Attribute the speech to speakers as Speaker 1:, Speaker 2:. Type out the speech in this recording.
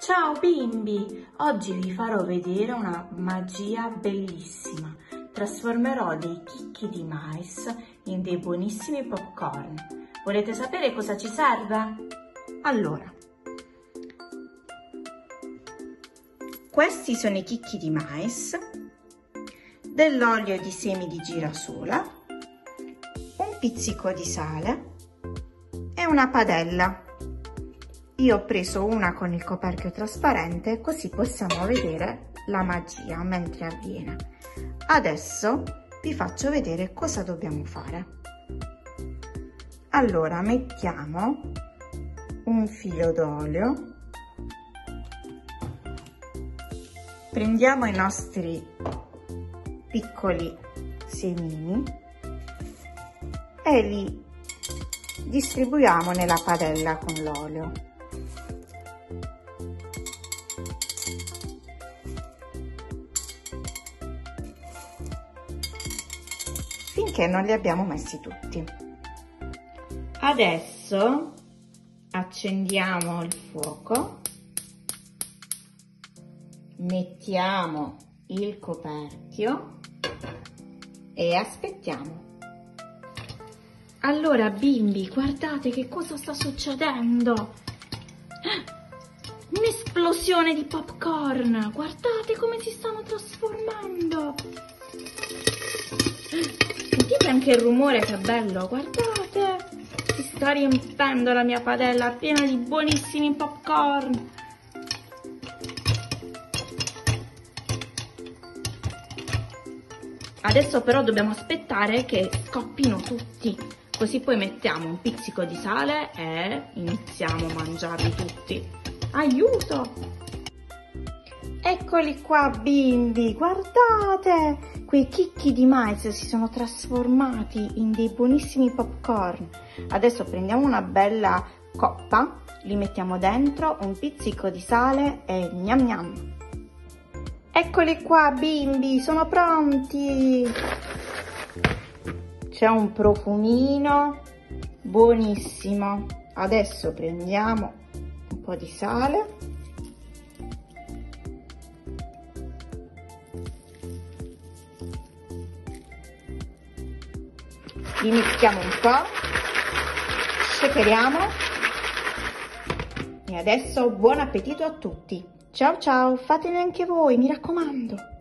Speaker 1: Ciao bimbi! Oggi vi farò vedere una magia bellissima. Trasformerò dei chicchi di mais in dei buonissimi popcorn. Volete sapere cosa ci serve? Allora, questi sono i chicchi di mais, dell'olio di semi di girasola, un pizzico di sale e una padella io ho preso una con il coperchio trasparente così possiamo vedere la magia mentre avviene. Adesso vi faccio vedere cosa dobbiamo fare. Allora mettiamo un filo d'olio, prendiamo i nostri piccoli semini e li distribuiamo nella padella con l'olio. Finché non li abbiamo messi tutti. Adesso accendiamo il fuoco, mettiamo il coperchio e aspettiamo. Allora bimbi, guardate che cosa sta succedendo. Un'esplosione di popcorn, guardate come si stanno trasformando. Anche il rumore che bello, guardate! Si sta riempendo la mia padella piena di buonissimi popcorn! Adesso però dobbiamo aspettare che scoppino tutti, così poi mettiamo un pizzico di sale e iniziamo a mangiarli tutti. Aiuto! Eccoli qua bimbi, guardate! Quei chicchi di mais si sono trasformati in dei buonissimi popcorn. Adesso prendiamo una bella coppa, li mettiamo dentro, un pizzico di sale e gnam gnam. Eccoli qua bimbi, sono pronti! C'è un profumino buonissimo. Adesso prendiamo un po' di sale li mischiamo un po', shakeriamo e adesso buon appetito a tutti. Ciao ciao, fatene anche voi, mi raccomando.